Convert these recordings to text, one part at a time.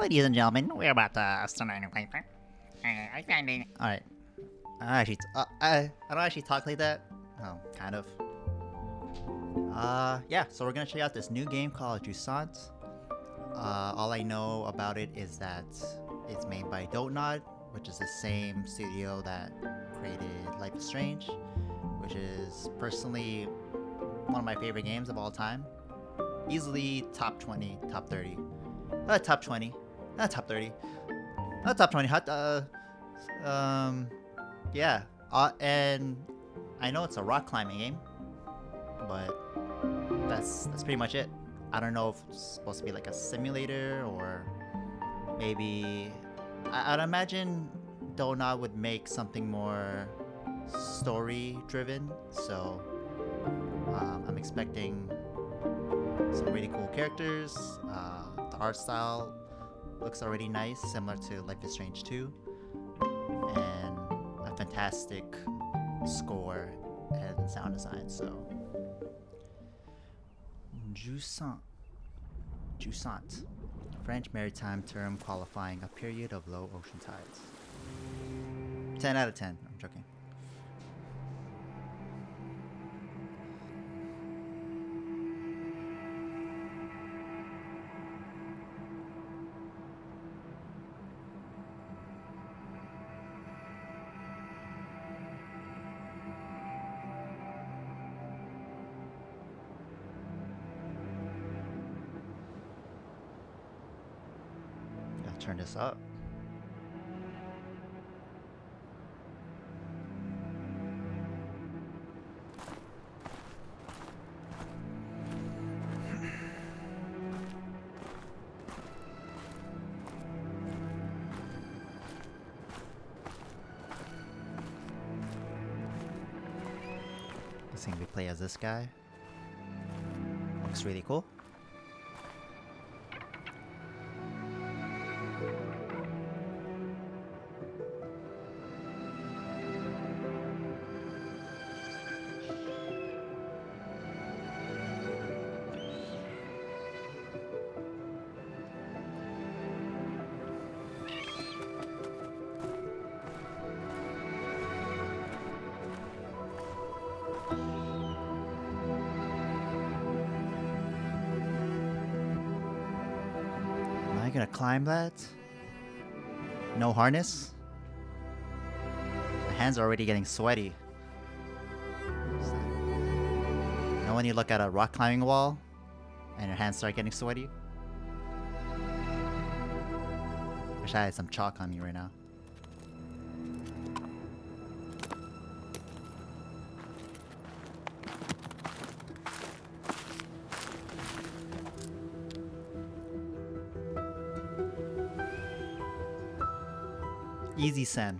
ladies and gentlemen, we're about to start a new paper. Alright. I don't actually, uh, I, I don't actually talk like that. Oh, kind of. Uh, yeah, so we're gonna check out this new game called Jusant. Uh, all I know about it is that it's made by Dontnod, which is the same studio that created Life is Strange, which is personally one of my favorite games of all time. Easily top 20, top 30. Uh, top 20. Uh, top 30. Uh, top 20. Hot, uh, um, yeah. Uh, and I know it's a rock climbing game, but that's that's pretty much it. I don't know if it's supposed to be like a simulator or maybe I, I'd imagine Dontnod would make something more story driven. So um, I'm expecting some really cool characters. Uh, the art style looks already nice, similar to Life is Strange 2, and a fantastic score and sound design. So Jusant. Jusant. French maritime term qualifying a period of low ocean tides. 10 out of 10. I'm joking. This up. Guessing we play as this guy. Looks really cool. Gonna climb that? No harness? My hands are already getting sweaty. And when you look at a rock climbing wall and your hands start getting sweaty? Wish I had some chalk on me right now. Easy Sen.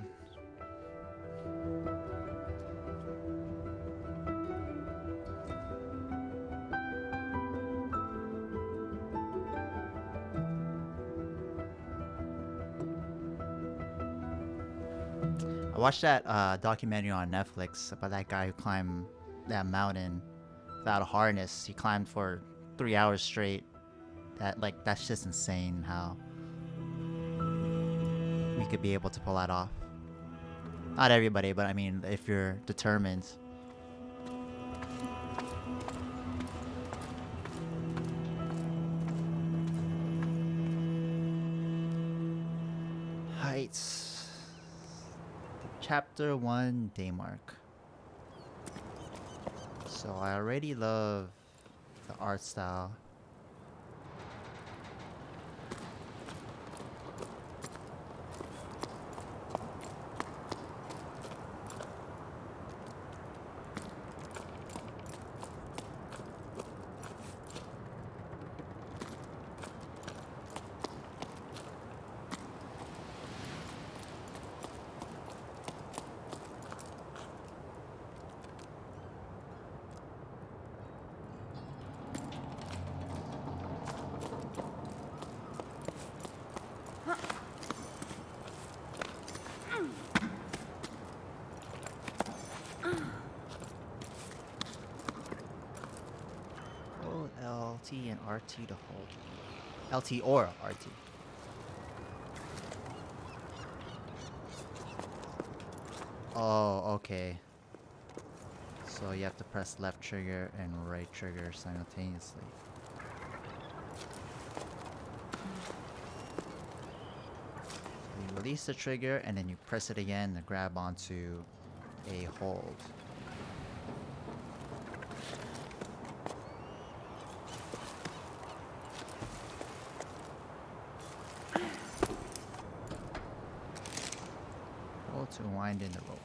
I watched that uh, documentary on Netflix about that guy who climbed that mountain without a harness. He climbed for three hours straight. That like that's just insane how we could be able to pull that off. Not everybody, but I mean, if you're determined. Heights. Chapter 1 Daymark. So I already love the art style. And RT to hold. LT or RT. Oh, okay. So you have to press left trigger and right trigger simultaneously. So you release the trigger and then you press it again to grab onto a hold. Wind in the rope.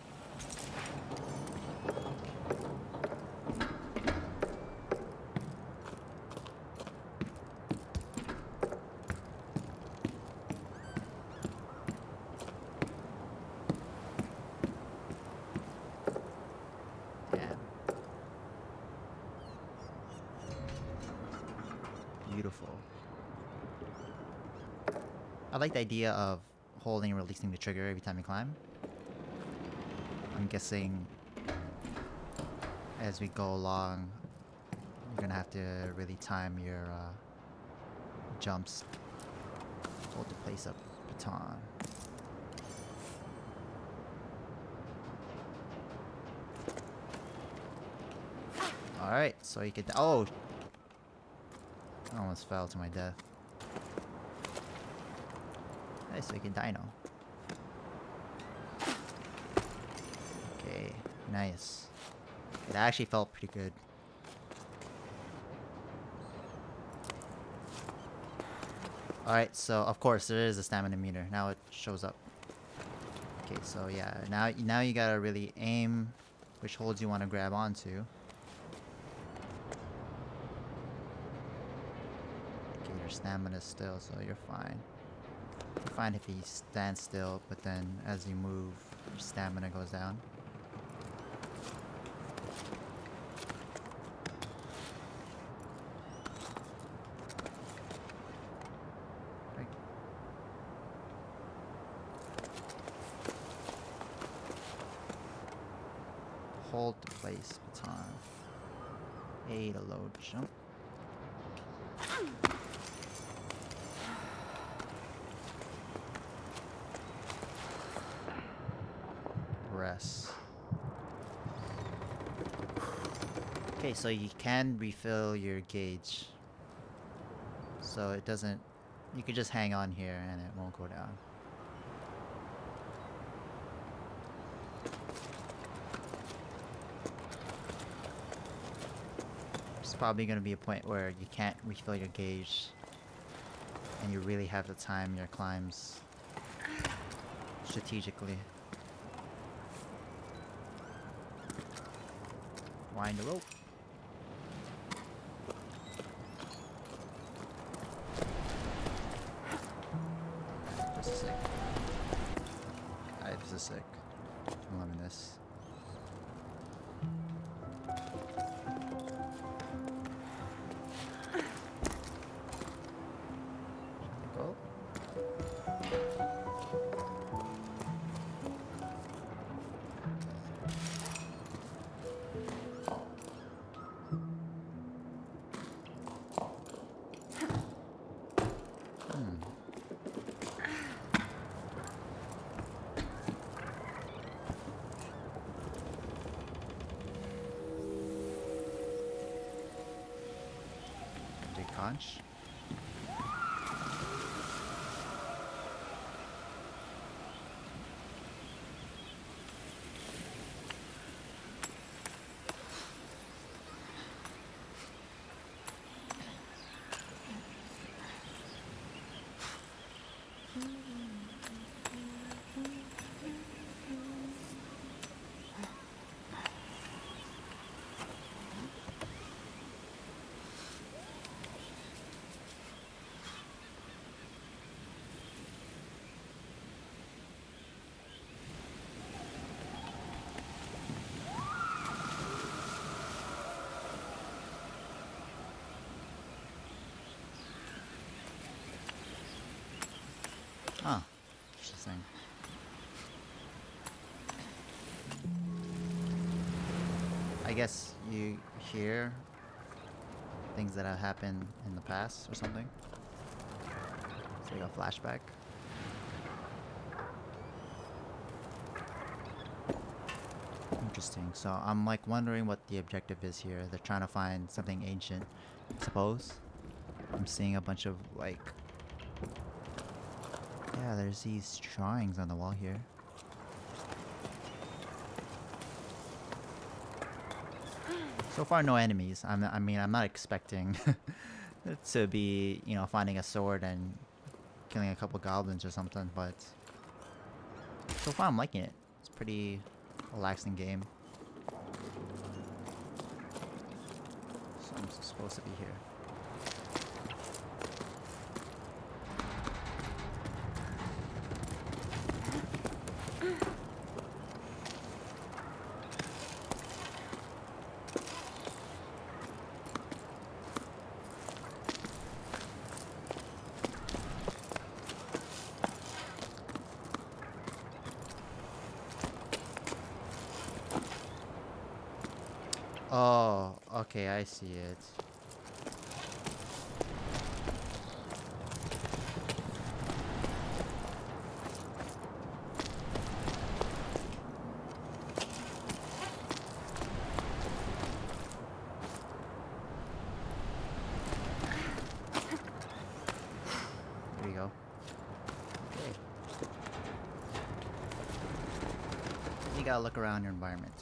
Beautiful. I like the idea of holding and releasing the trigger every time you climb. Guessing as we go along, you're gonna have to really time your uh, jumps. Hold to place a baton. Alright, so you could. Oh! I almost fell to my death. Hey, so you can dino. Okay, nice. It actually felt pretty good. Alright, so of course there is a stamina meter. Now it shows up. Okay, so yeah, now now you gotta really aim which holds you want to grab onto. Okay, your stamina still, so you're fine. You're fine if you stand still, but then as you move, your stamina goes down. Right. Hold to place baton. A to load jump. Okay, so you can refill your gauge. So it doesn't... You could just hang on here and it won't go down. There's probably going to be a point where you can't refill your gauge and you really have to time your climbs strategically. Wind the rope. Just a sec. Alright, just a sec. Big interesting. I guess you hear things that have happened in the past or something. It's like a flashback. interesting. So I'm like wondering what the objective is here. They're trying to find something ancient, I suppose. I'm seeing a bunch of like yeah, there's these drawings on the wall here. So far, no enemies. I'm, I mean, I'm not expecting to be, you know, finding a sword and killing a couple goblins or something, but so far I'm liking it. It's pretty relaxing game. So I'm supposed to be here. Oh, okay, I see it. Look around your environment.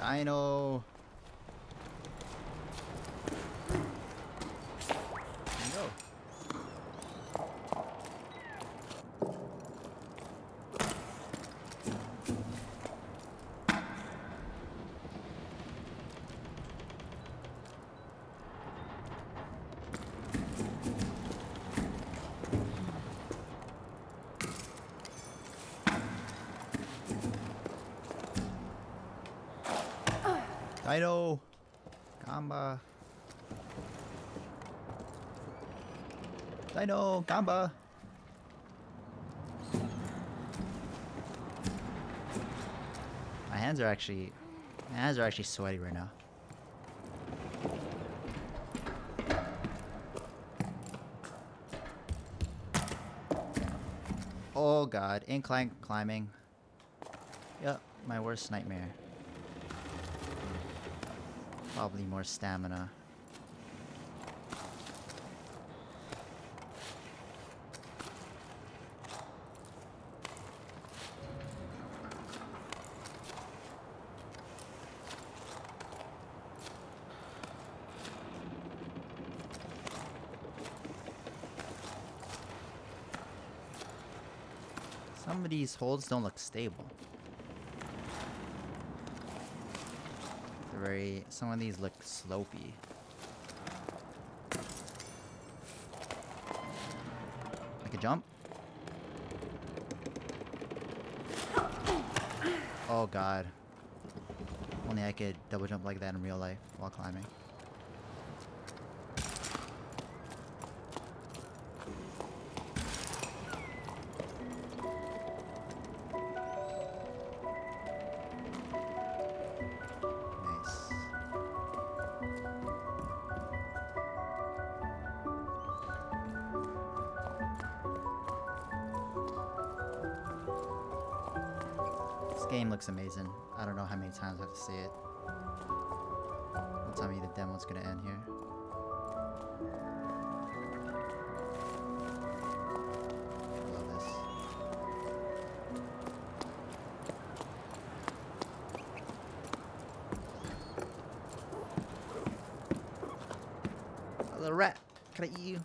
Dino. There you go. Dino. Gamba. Dino. Gamba. My hands are actually, my hands are actually sweaty right now. Oh god, incline climbing. Yep, my worst nightmare. Probably more stamina. Some of these holds don't look stable. Very. Some of these look slopey. Make a jump. Oh god. Only I could double jump like that in real life while climbing. Game looks amazing. I don't know how many times I have to say it. Don't tell me the demo's gonna end here. Love this. A little rat. Can I eat you?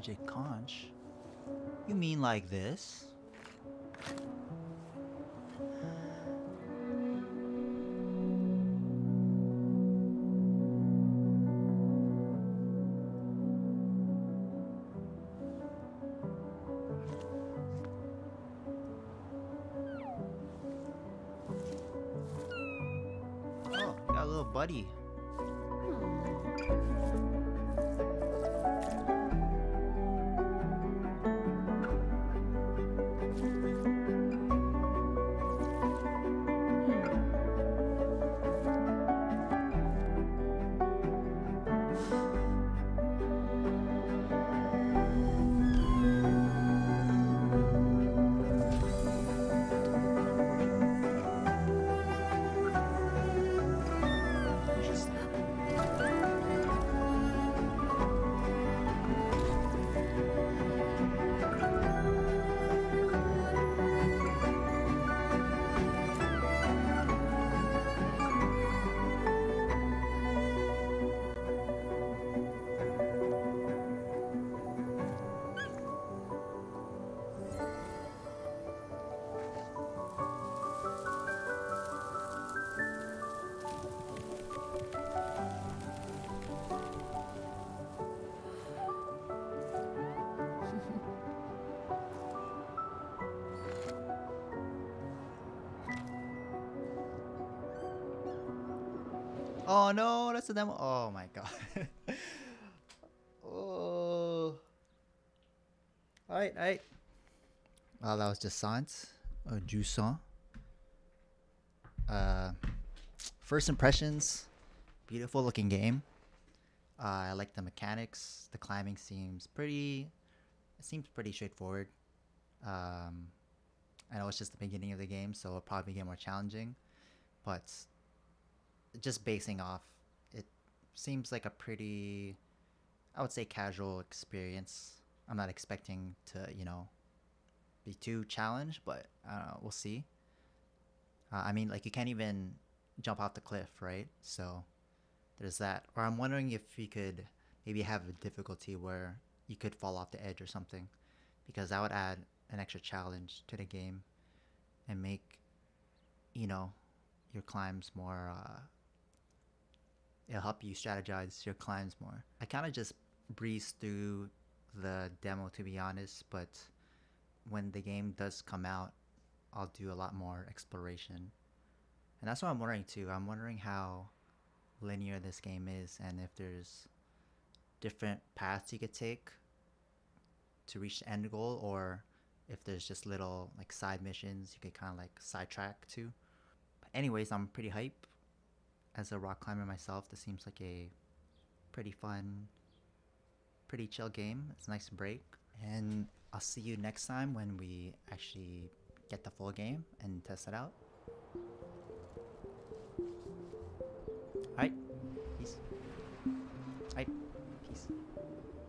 Magic conch? You mean like this? Oh, got a little buddy. Hmm. Oh no, that's the demo. Oh my god. oh. Alright, alright. Well, that was just Sans. Uh, Jusant. Uh, first impressions. Beautiful looking game. Uh, I like the mechanics. The climbing seems pretty. It seems pretty straightforward. Um, I know it's just the beginning of the game, so it'll probably get more challenging. But just basing off, it seems like a pretty, I would say, casual experience. I'm not expecting to, you know, be too challenged, but uh, we'll see. Uh, I mean, like you can't even jump off the cliff, right? So there's that. Or I'm wondering if you could maybe have a difficulty where you could fall off the edge or something, because that would add an extra challenge to the game and make, you know, your climbs more. Uh, it'll help you strategize your climbs more. I kind of just breezed through the demo to be honest, but when the game does come out, I'll do a lot more exploration. And that's what I'm wondering too. I'm wondering how linear this game is and if there's different paths you could take to reach the end goal or if there's just little like side missions you could kind of like sidetrack to. But anyways, I'm pretty hype as a rock climber myself. This seems like a pretty fun, pretty chill game. It's a nice break. And I'll see you next time when we actually get the full game and test it out.